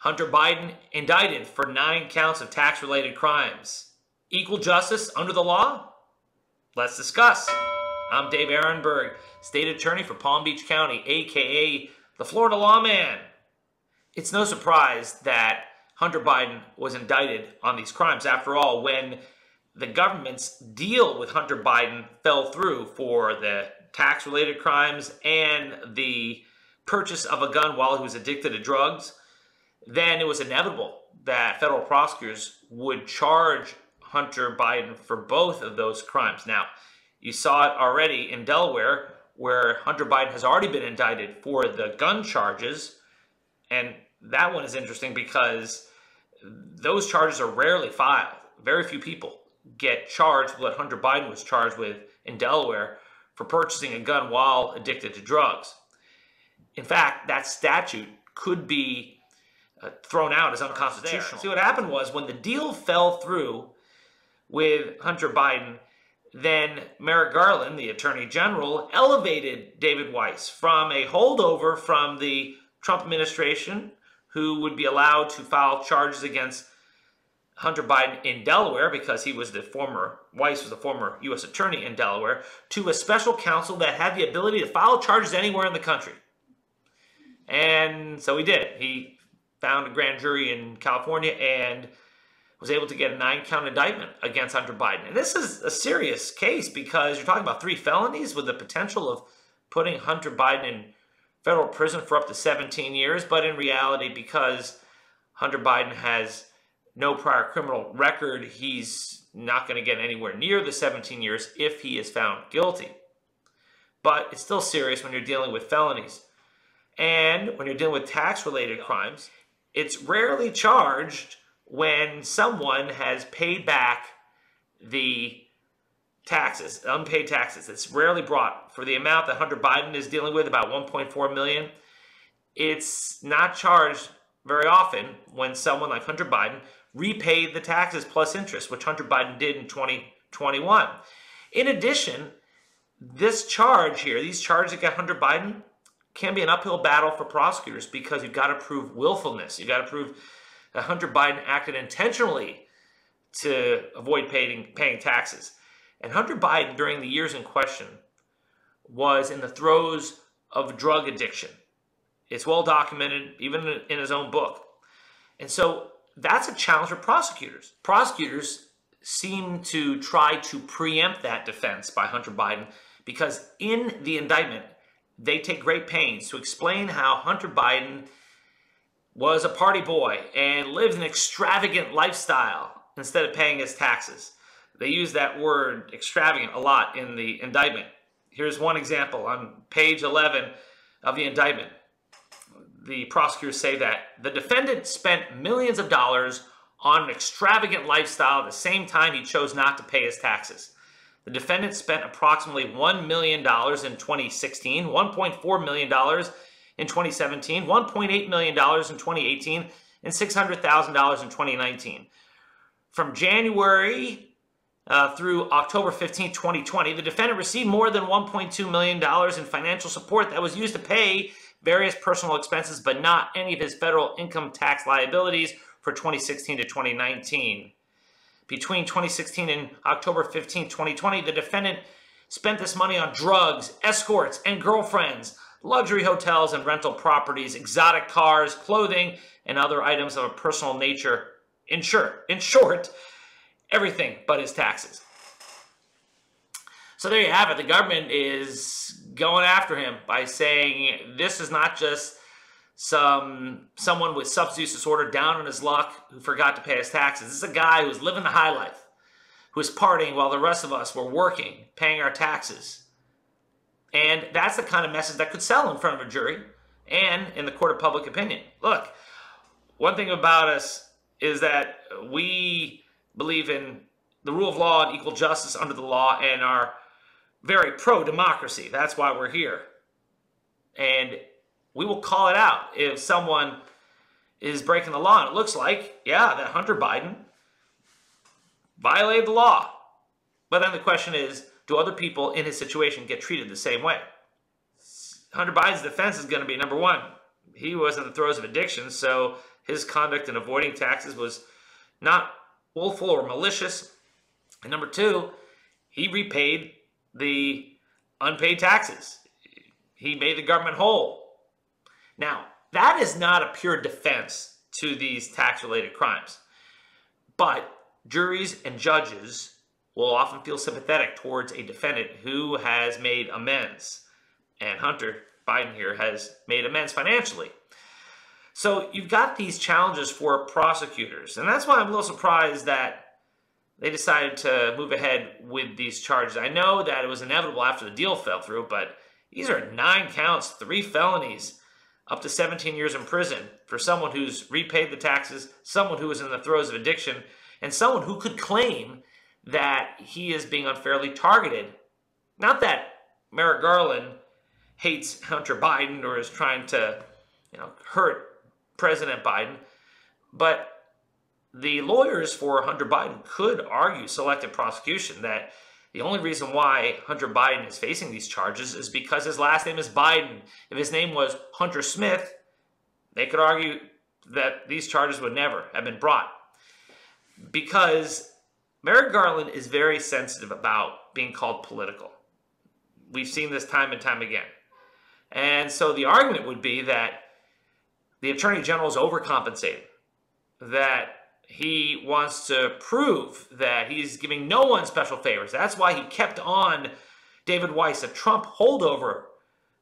Hunter Biden indicted for nine counts of tax related crimes. Equal justice under the law? Let's discuss. I'm Dave Aronberg, State Attorney for Palm Beach County, aka the Florida Lawman. It's no surprise that Hunter Biden was indicted on these crimes. After all, when the government's deal with Hunter Biden fell through for the tax related crimes and the purchase of a gun while he was addicted to drugs, then it was inevitable that federal prosecutors would charge Hunter Biden for both of those crimes. Now, you saw it already in Delaware, where Hunter Biden has already been indicted for the gun charges. And that one is interesting because those charges are rarely filed. Very few people get charged with what Hunter Biden was charged with in Delaware for purchasing a gun while addicted to drugs. In fact, that statute could be uh, thrown out as unconstitutional. See, what happened was when the deal fell through with Hunter Biden, then Merrick Garland, the Attorney General, elevated David Weiss from a holdover from the Trump administration who would be allowed to file charges against Hunter Biden in Delaware because he was the former, Weiss was the former U.S. attorney in Delaware, to a special counsel that had the ability to file charges anywhere in the country. And so he did. He found a grand jury in California and was able to get a nine count indictment against Hunter Biden. And this is a serious case because you're talking about three felonies with the potential of putting Hunter Biden in federal prison for up to 17 years. But in reality, because Hunter Biden has no prior criminal record, he's not going to get anywhere near the 17 years if he is found guilty. But it's still serious when you're dealing with felonies. And when you're dealing with tax related crimes, it's rarely charged when someone has paid back the taxes, unpaid taxes. It's rarely brought for the amount that Hunter Biden is dealing with, about 1.4 million. It's not charged very often when someone like Hunter Biden repaid the taxes plus interest, which Hunter Biden did in 2021. In addition, this charge here, these charges against Hunter Biden, can be an uphill battle for prosecutors because you've got to prove willfulness. You've got to prove that Hunter Biden acted intentionally to avoid paying, paying taxes. And Hunter Biden, during the years in question, was in the throes of drug addiction. It's well documented, even in his own book. And so that's a challenge for prosecutors. Prosecutors seem to try to preempt that defense by Hunter Biden because in the indictment, they take great pains to explain how Hunter Biden was a party boy and lived an extravagant lifestyle instead of paying his taxes. They use that word extravagant a lot in the indictment. Here's one example on page 11 of the indictment the prosecutors say that the defendant spent millions of dollars on an extravagant lifestyle at the same time he chose not to pay his taxes. The defendant spent approximately $1 million in 2016, $1.4 million in 2017, $1.8 million in 2018, and $600,000 in 2019. From January uh, through October 15, 2020, the defendant received more than $1.2 million in financial support that was used to pay various personal expenses, but not any of his federal income tax liabilities for 2016 to 2019. Between 2016 and October 15, 2020, the defendant spent this money on drugs, escorts, and girlfriends, luxury hotels and rental properties, exotic cars, clothing, and other items of a personal nature. In short, in short, everything but his taxes. So there you have it. The government is going after him by saying this is not just some someone with substance disorder down on his luck who forgot to pay his taxes. This is a guy who's living the high life, who's partying while the rest of us were working, paying our taxes. And that's the kind of message that could sell in front of a jury and in the court of public opinion. Look, one thing about us is that we believe in the rule of law and equal justice under the law and are very pro-democracy. That's why we're here. And we will call it out if someone is breaking the law. And it looks like, yeah, that Hunter Biden violated the law. But then the question is, do other people in his situation get treated the same way? Hunter Biden's defense is going to be number one. He was in the throes of addiction, so his conduct in avoiding taxes was not willful or malicious. And number two, he repaid the unpaid taxes. He made the government whole. Now, that is not a pure defense to these tax related crimes. But juries and judges will often feel sympathetic towards a defendant who has made amends. And Hunter Biden here has made amends financially. So you've got these challenges for prosecutors. And that's why I'm a little surprised that they decided to move ahead with these charges. I know that it was inevitable after the deal fell through, but these are nine counts, three felonies, up to 17 years in prison for someone who's repaid the taxes, someone who is in the throes of addiction, and someone who could claim that he is being unfairly targeted. Not that Merrick Garland hates Hunter Biden or is trying to, you know, hurt President Biden, but the lawyers for Hunter Biden could argue selective prosecution that the only reason why Hunter Biden is facing these charges is because his last name is Biden. If his name was Hunter Smith, they could argue that these charges would never have been brought. Because Merrick Garland is very sensitive about being called political. We've seen this time and time again. And so the argument would be that the Attorney General is overcompensating, that he wants to prove that he's giving no one special favors. That's why he kept on David Weiss, a Trump holdover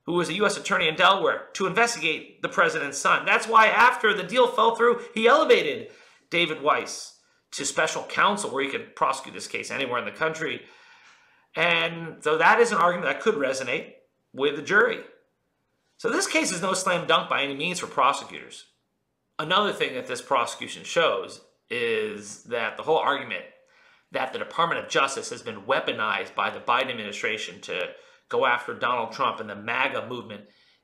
who was a U.S. attorney in Delaware, to investigate the president's son. That's why after the deal fell through, he elevated David Weiss to special counsel where he could prosecute this case anywhere in the country. And so that is an argument that could resonate with the jury. So this case is no slam dunk by any means for prosecutors. Another thing that this prosecution shows is that the whole argument that the Department of Justice has been weaponized by the Biden administration to go after Donald Trump and the MAGA movement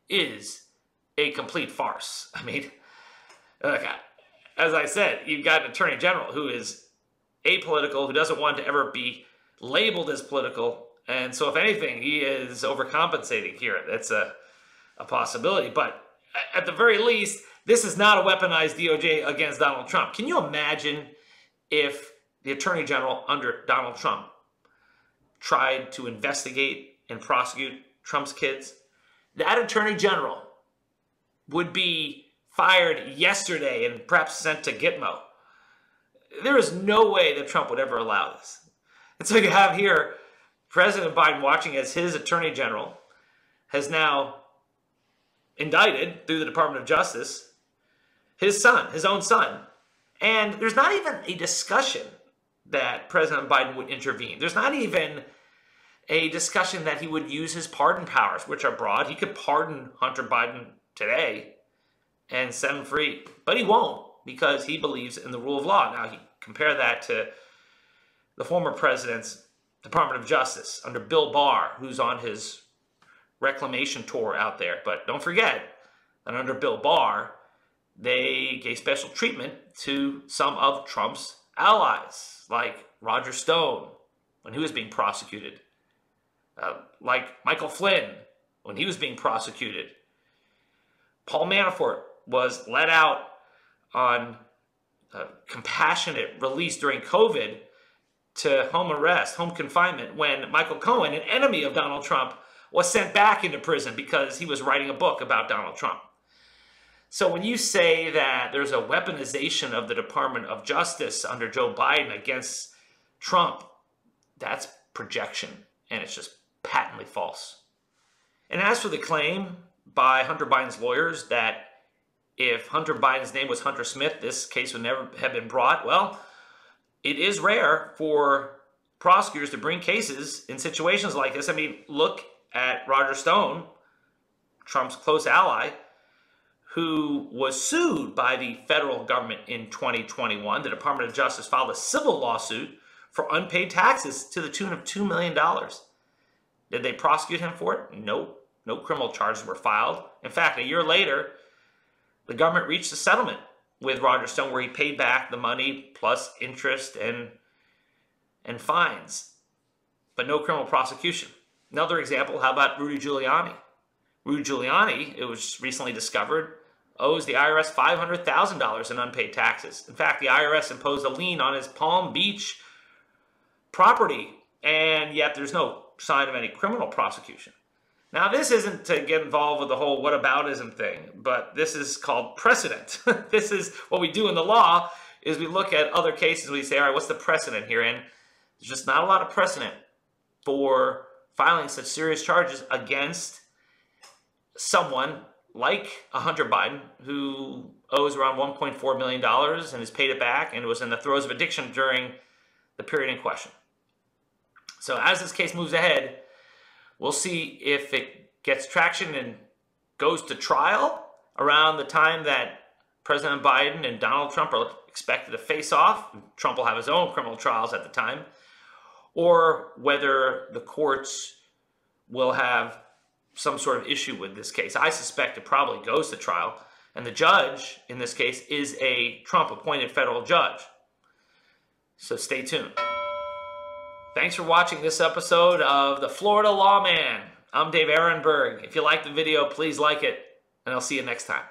is a complete farce. I mean, as I said, you've got an attorney general who is apolitical, who doesn't want to ever be labeled as political. And so, if anything, he is overcompensating here. That's a, a possibility. But at the very least, this is not a weaponized DOJ against Donald Trump. Can you imagine if the Attorney General under Donald Trump tried to investigate and prosecute Trump's kids? That Attorney General would be fired yesterday and perhaps sent to Gitmo. There is no way that Trump would ever allow this. And so you have here President Biden watching as his Attorney General has now indicted through the Department of Justice his son, his own son. And there's not even a discussion that President Biden would intervene. There's not even a discussion that he would use his pardon powers, which are broad. He could pardon Hunter Biden today and set him free, but he won't because he believes in the rule of law. Now, he compare that to the former president's Department of Justice under Bill Barr, who's on his reclamation tour out there. But don't forget that under Bill Barr, they gave special treatment to some of Trump's allies, like Roger Stone when he was being prosecuted, uh, like Michael Flynn when he was being prosecuted. Paul Manafort was let out on compassionate release during COVID to home arrest, home confinement, when Michael Cohen, an enemy of Donald Trump, was sent back into prison because he was writing a book about Donald Trump. So when you say that there's a weaponization of the Department of Justice under Joe Biden against Trump, that's projection, and it's just patently false. And as for the claim by Hunter Biden's lawyers that if Hunter Biden's name was Hunter Smith, this case would never have been brought, well, it is rare for prosecutors to bring cases in situations like this. I mean, look at Roger Stone, Trump's close ally who was sued by the federal government in 2021. The Department of Justice filed a civil lawsuit for unpaid taxes to the tune of $2 million. Did they prosecute him for it? Nope. No criminal charges were filed. In fact, a year later, the government reached a settlement with Roger Stone where he paid back the money plus interest and, and fines, but no criminal prosecution. Another example, how about Rudy Giuliani? Rudy Giuliani, it was recently discovered, owes the IRS $500,000 in unpaid taxes. In fact, the IRS imposed a lien on his Palm Beach property, and yet there's no sign of any criminal prosecution. Now, this isn't to get involved with the whole whataboutism thing, but this is called precedent. this is what we do in the law is we look at other cases, we say, all right, what's the precedent here? And there's just not a lot of precedent for filing such serious charges against someone like a Hunter Biden who owes around $1.4 million and has paid it back and was in the throes of addiction during the period in question. So as this case moves ahead, we'll see if it gets traction and goes to trial around the time that President Biden and Donald Trump are expected to face off. Trump will have his own criminal trials at the time. Or whether the courts will have some sort of issue with this case. I suspect it probably goes to trial. And the judge in this case is a Trump appointed federal judge. So stay tuned. Thanks for watching this episode of The Florida Lawman. I'm Dave Aronberg. If you liked the video, please like it, and I'll see you next time.